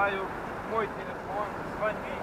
открываю мой телефон, звонить.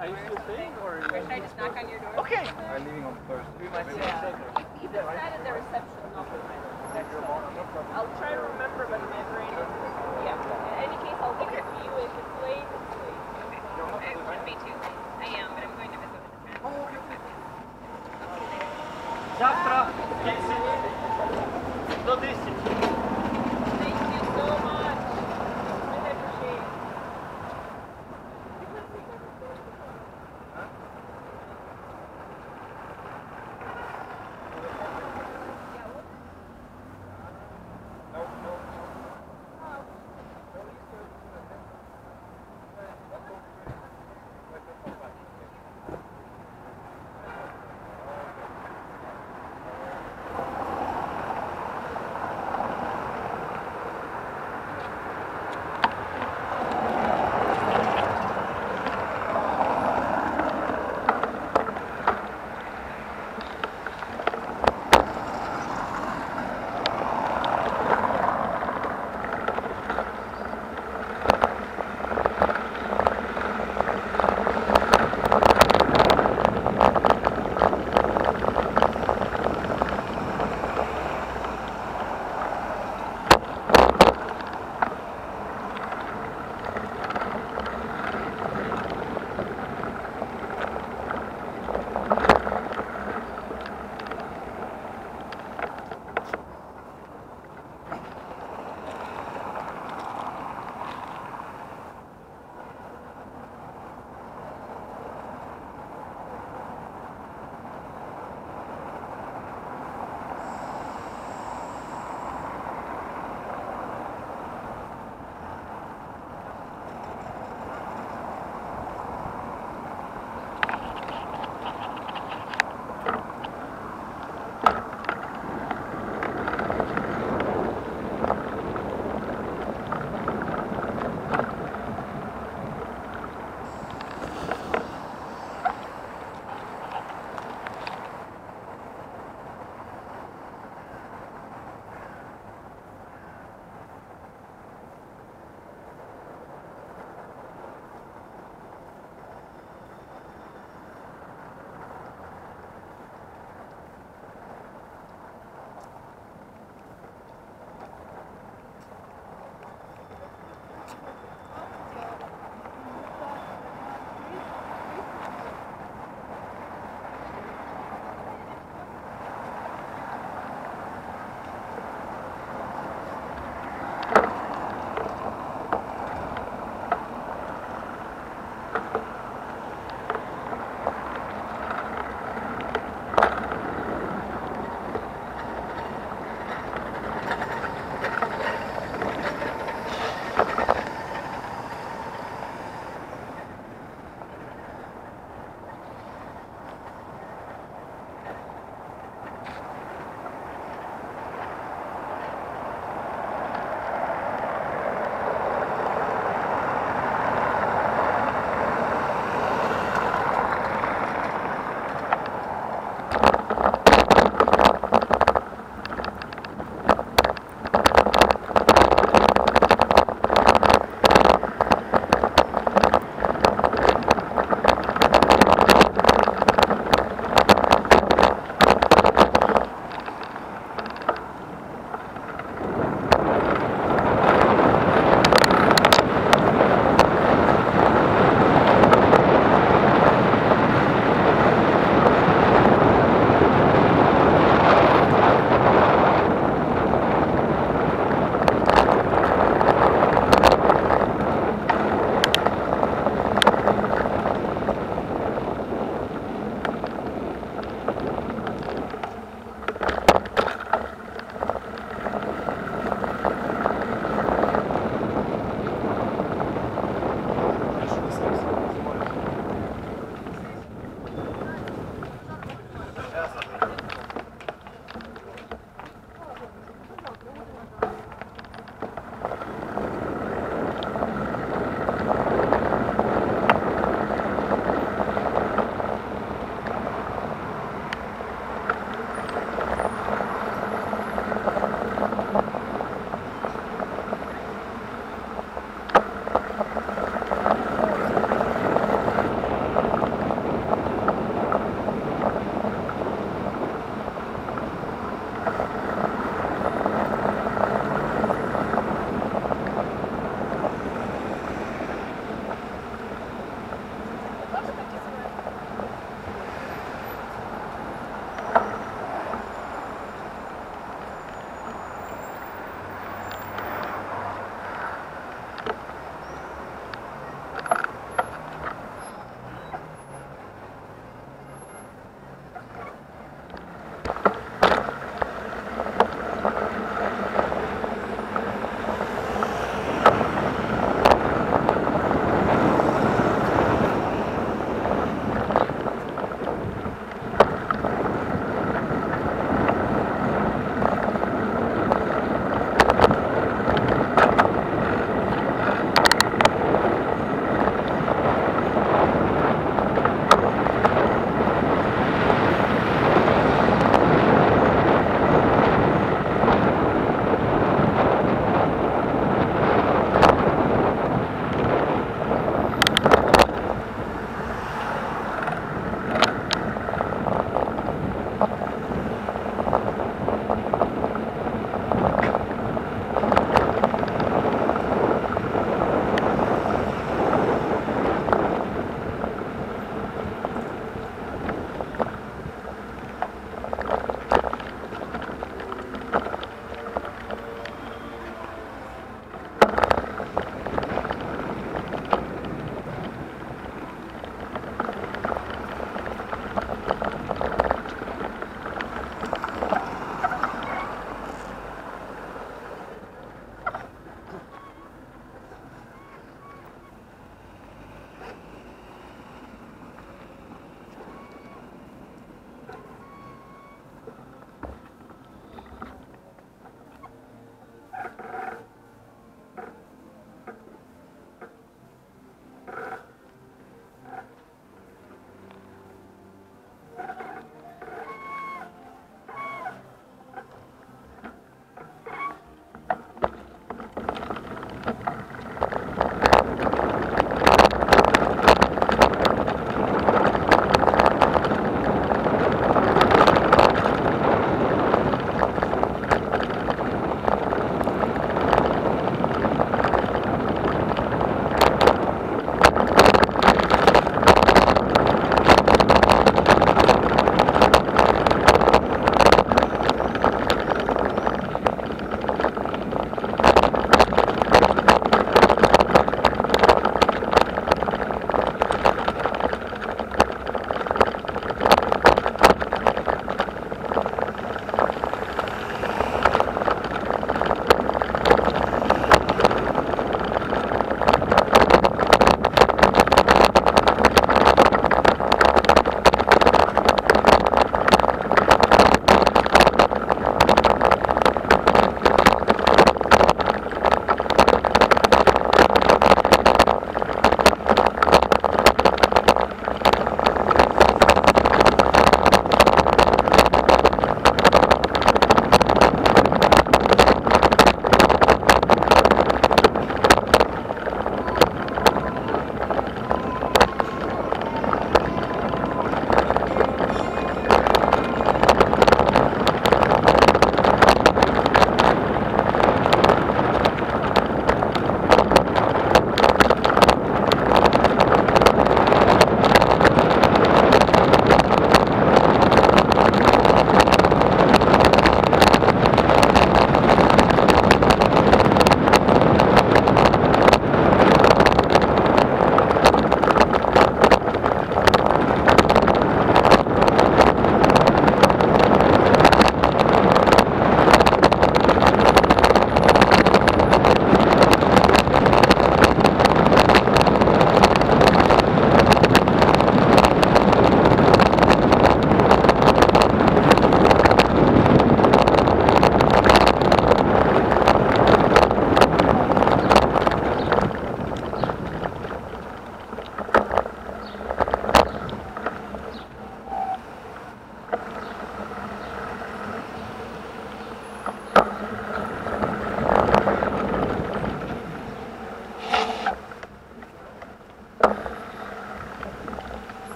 Are you still staying or? Or should I just knock on your door? Okay. I'm leaving on Thursday. We might see Yeah. each other. You, you the reception not with I'll try to remember, but my brain is.